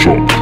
shot.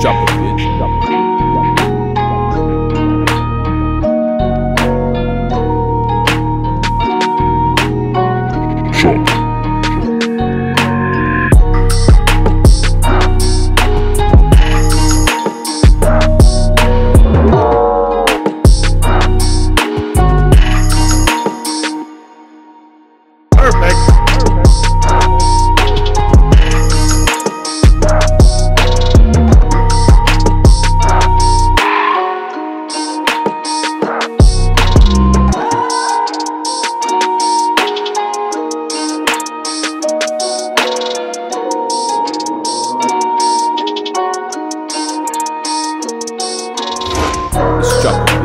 Drop a bitch. struggle.